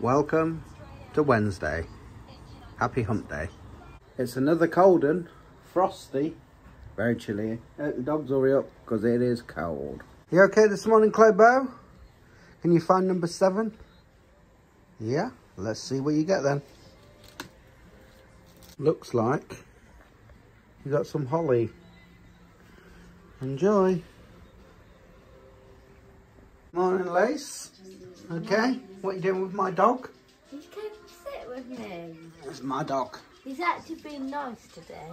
Welcome to Wednesday. Happy hump day. It's another cold one, frosty, very chilly. Uh, the dogs hurry up because it is cold. You okay this morning, Clobo? Can you find number seven? Yeah, let's see what you get then. Looks like you got some holly. Enjoy. Morning, Lace. Okay, what you doing with my dog? He came to sit with me. It's my dog. He's actually been nice today.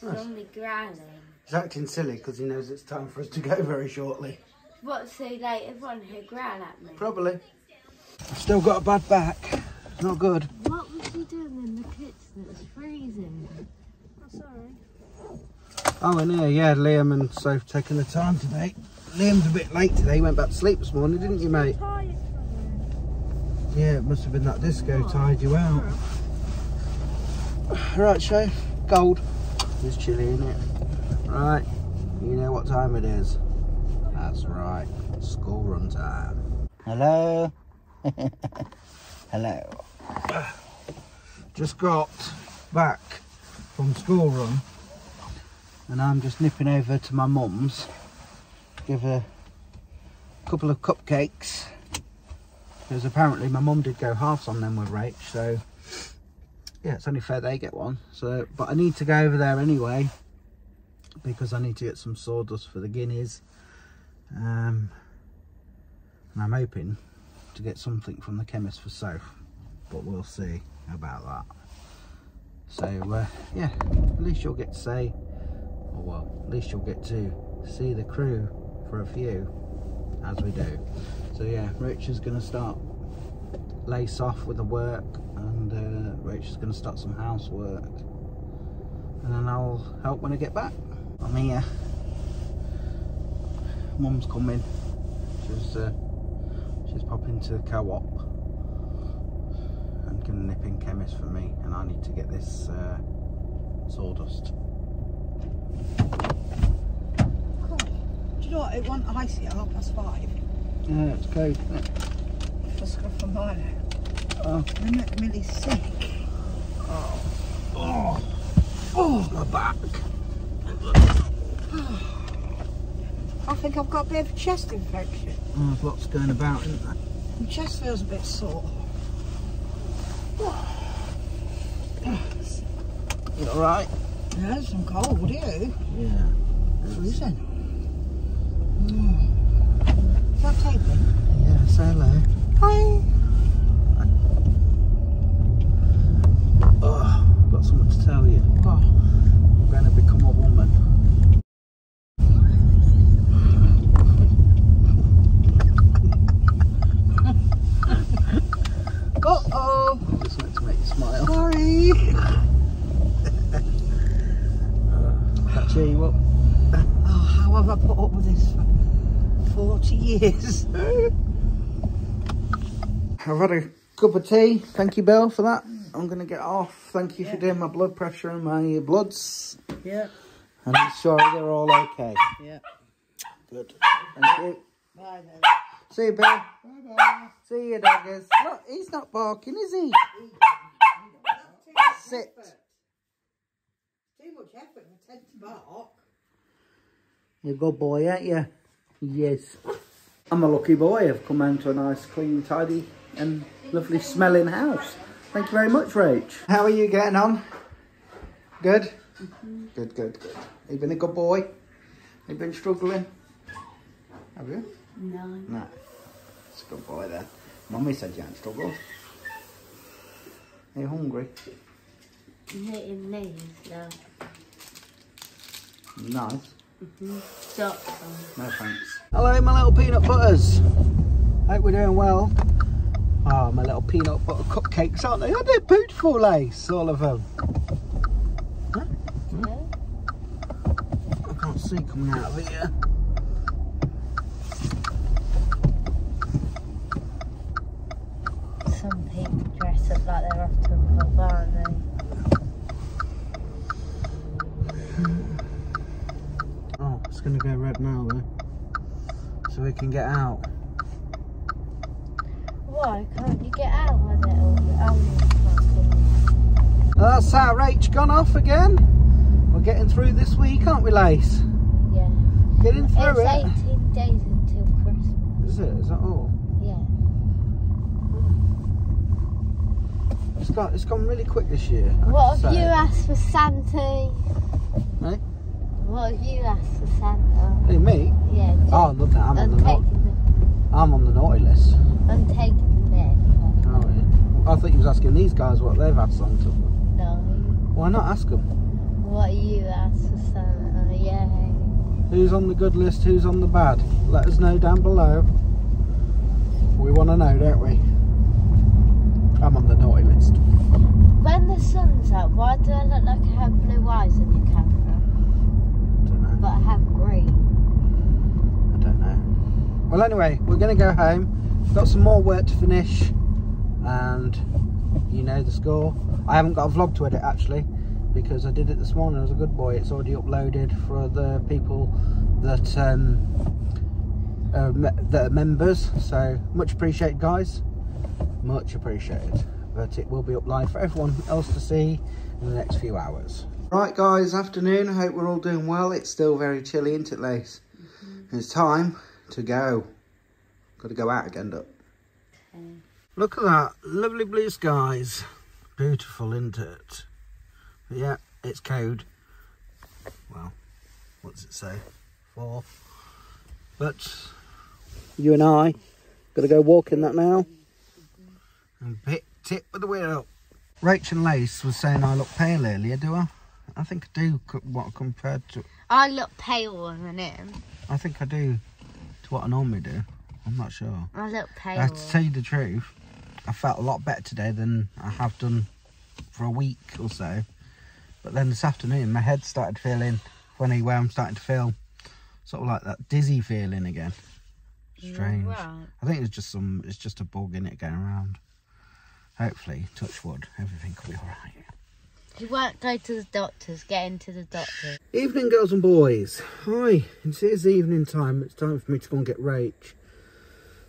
He's Nice. only growling. He's acting silly because he knows it's time for us to go very shortly. What's so later on he'll growl at me? Probably. I've still got a bad back. Not good. What was he doing in the kitchen? It's freezing. Oh, sorry. Oh, and here, yeah, Liam and Soph taking the time today. Liam's a bit late today. He went back to sleep this morning, didn't you, mate? Yeah, it must have been that disco oh. tired you out. Right, Shay. Gold. It's chilly, isn't it? Right. You know what time it is. That's right. School run time. Hello. Hello. Just got back from school run and I'm just nipping over to my mum's. Give a couple of cupcakes because apparently my mum did go halves on them with Rach, so yeah, it's only fair they get one. So, but I need to go over there anyway because I need to get some sawdust for the guineas, um, and I'm hoping to get something from the chemist for Soph, but we'll see about that. So uh, yeah, at least you'll get to say, or well, at least you'll get to see the crew for a few as we do. So yeah, Rich is going to start lace off with the work and uh, Rich is going to start some housework and then I'll help when I get back. I'm here. Mum's coming. She's uh, she's popping to the co-op and to nip in chemist for me and I need to get this uh, sawdust. You know what? It wasn't icy at half past five. Yeah, it's cold, isn't it? Just got from mine. Oh, I'm not really sick. oh, oh, Oh, my back. I think I've got a bit of a chest infection. Oh, there's lots going about, isn't there? My chest feels a bit sore. You alright? Yes, I'm cold, you? Yeah. Freezing. Mm. Is that taping? Yeah, say hello. Hi. Oh, I've got something to tell you. Oh, I'm going to become a woman. Uh-oh. Just meant to make you smile. Sorry. That cheer you up? Oh, how have I put up with this for 40 years? I've had a cup of tea. Thank you, Bill, for that. I'm going to get off. Thank you for doing my blood pressure and my bloods. yeah, And I'm sorry they're all okay. yeah. Good. Thank you. Bye then. See you, Bill. Bye-bye. See you, doggers. Look, he's not barking, is he? Sit. Too much effort for 10 to bark. You're a good boy, aren't you? Yes. I'm a lucky boy. I've come home to a nice, clean, tidy and lovely smelling house. Thank you very much, Rach. How are you getting on? Good? Mm-hmm. Good, good, good. You been a good boy? You been struggling? Have you? No. No. It's a good boy then. Mummy said you hadn't struggled. Are you hungry? Knitting knees now. Nice. Socks on. No thanks. Hello, my little peanut butters. Hope we're doing well. Ah, my little peanut butter cupcakes, aren't they? Aren't they beautiful, Lace? All of them. Huh? Yeah. I can't see coming out of here. Some people dress up like they're off to a pub, aren't they? Oh, it's going to go red now, though. So we can get out. Why can't you get out with it? Oh, That's our H gone off again. We're getting through this week, aren't we, Lace? yeah. Getting through It's it. 18 days until Christmas. Is it? Is that all? Yeah. It's got it's gone really quick this year. I What have have you asked for Santa? Eh? Have you asked for Santa? Hey, me? Yeah. Oh, look, I'm on I'm the naughty. I'm on the naughty list. I'm taking the bed. Oh, yeah. I thought you was asking these guys what they've asked Santa. No. Why not ask them? What you asked for Santa? Yeah. Who's on the good list? Who's on the bad? Let us know down below. We want to know, don't we? I'm on the naughty list. When the sun's out, why do I look like I have blue eyes on your camera? Don't know. But I have green. I don't know. Well, anyway, we're going to go home. Got some more work to finish, and you know the score. I haven't got a vlog to edit actually because I did it this morning. I was a good boy. It's already uploaded for the people that um, are me- that are members. So much appreciated, guys. Much appreciated. But it will be up live for everyone else to see in the next few hours. Right, guys. Afternoon. I hope we're all doing well. It's still very chilly, isn't it, Lace? Mm-hmm. It's time to go. Got to go out again, Duck. Look at that. Lovely blue skies. Beautiful, isn't it? But yeah, it's code. Well, what does it say? Four. But you and I got to go walking that now. Mm-hmm. And pit tip with the wheel. Rachel Lace was saying I look pale earlier, do I? I think I do, what compared to I look paler than him. I think I do to what I normally do. I'm not sure. I look I paler. have to tell you the truth. I felt a lot better today than I have done for a week or so. But then this afternoon, my head started feeling funny, where I'm starting to feel sort of like that dizzy feeling again. Strange. Right. I think it's just some. It's just a bug in it going around. Hopefully, touch wood, everything will be all right. You won't go to the doctors. Get into the doctor. Evening, girls and boys. Hi, it is evening time. It's time for me to go and get Rach.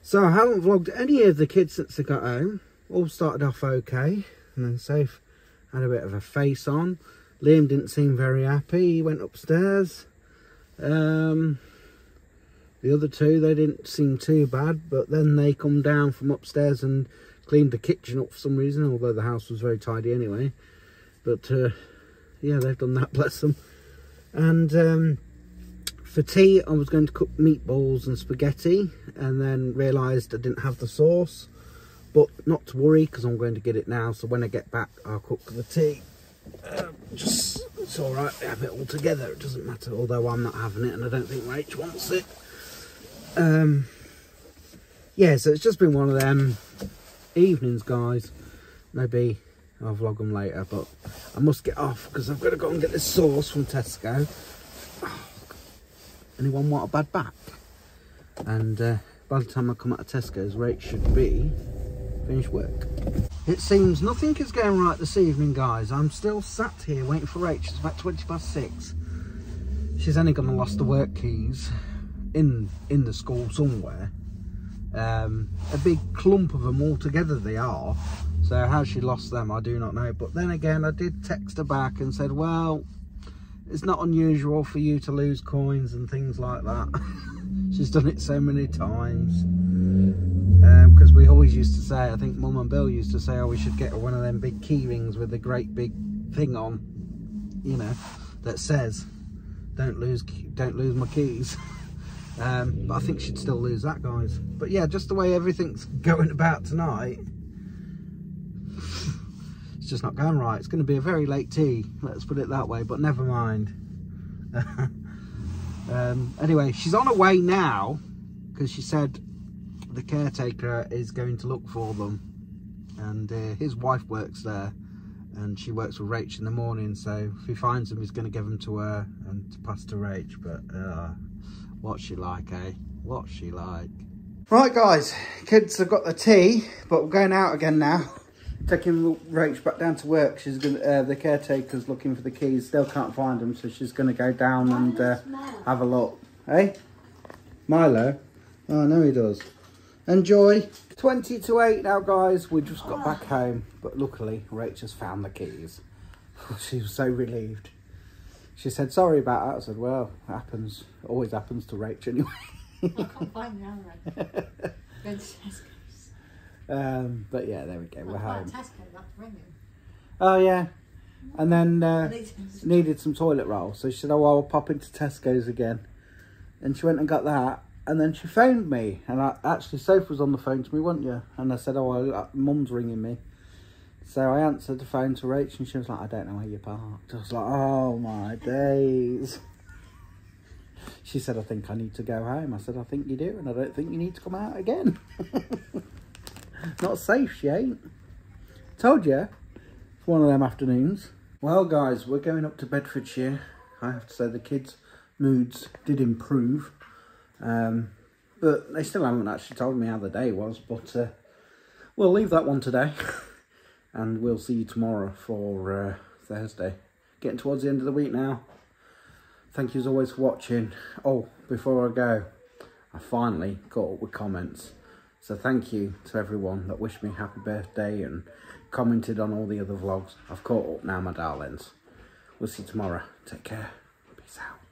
So I haven't vlogged any of the kids since they got home. All started off okay, and then Soph had a bit of a face on. Liam didn't seem very happy. He went upstairs. Um, the other two, they didn't seem too bad, but then they come down from upstairs and cleaned the kitchen up for some reason, although the house was very tidy anyway. But uh, yeah, they've done that, bless them. And um, for tea, I was going to cook meatballs and spaghetti, and then realised I didn't have the sauce. But not to worry, because I'm going to get it now. So when I get back, I'll cook the tea. Uh, just it's all right. We have it all together. It doesn't matter. Although I'm not having it, and I don't think Rach wants it. Um, yeah, so it's just been one of them evenings, guys. Maybe I'll vlog them later, but I must get off because I've got to go and get this sauce from Tesco. Anyone want a bad back? And uh, by the time I come out of Tesco's, Rach should be finished work. It seems nothing is going right this evening, guys. I'm still sat here waiting for Rach. It's about 20 past six. She's only to lost the work keys in in the school somewhere. Um, a big clump of them all together they are. So how she lost them, I do not know. But then again, I did text her back and said, well, it's not unusual for you to lose coins and things like that. She's done it so many times. Because we always used to say, I think Mum and Bill used to say, oh, we should get one of them big key rings with a great big thing on, you know, that says, don't lose, don't lose my keys. Um, but I think she'd still lose that, guys. But yeah, just the way everything's going about tonight, just not going right. It's going to be a very late tea, let's put it that way, but never mind. um, anyway, she's on her way now because she said the caretaker is going to look for them. And uh, his wife works there and she works with Rach in the morning. So if he finds them, he's going to give them to her and to pass to Rach. But uh, what's she like, eh? What's she like? Right, guys, kids have got the tea, but we're going out again now. Taking Rach back down to work. She's gonna. Uh, the caretaker's looking for the keys. Still can't find them, so she's going to go down and uh, have a look. Hey, Milo. Oh no, he does. Enjoy. 20 to 8 now, guys. We just got back home, but luckily, Rachel's found the keys. she was so relieved. She said, sorry about that. I said, well, it happens. Always happens to Rachel anyway. I can't find the other end. Go to Tesco's. Um, but yeah, there we go. We're home. Tesco, that's ringing. Oh, yeah. And then uh, I need to- needed some toilet roll. So she said, oh, well, I'll pop into Tesco's again. And she went and got that. And then she phoned me. And I, actually, Sophie was on the phone to me, wasn't you? And I said, oh, well, uh, mum's ringing me. So I answered the phone to Rach and she was like, I don't know where you parked. I was like, oh my days. She said, I think I need to go home. I said, I think you do. And I don't think you need to come out again. Not safe, she ain't. Told you. It's one of them afternoons. Well, guys, we're going up to Bedfordshire. I have to say the kids' moods did improve. Um, but they still haven't actually told me how the day was. But uh, we'll leave that one today. and we'll see you tomorrow for uh, Thursday. Getting towards the end of the week now. Thank you as always for watching. Oh, before I go, I finally got up with comments. So thank you to everyone that wished me happy birthday and commented on all the other vlogs. I've caught up now, my darlings. We'll see you tomorrow. Take care. Peace out.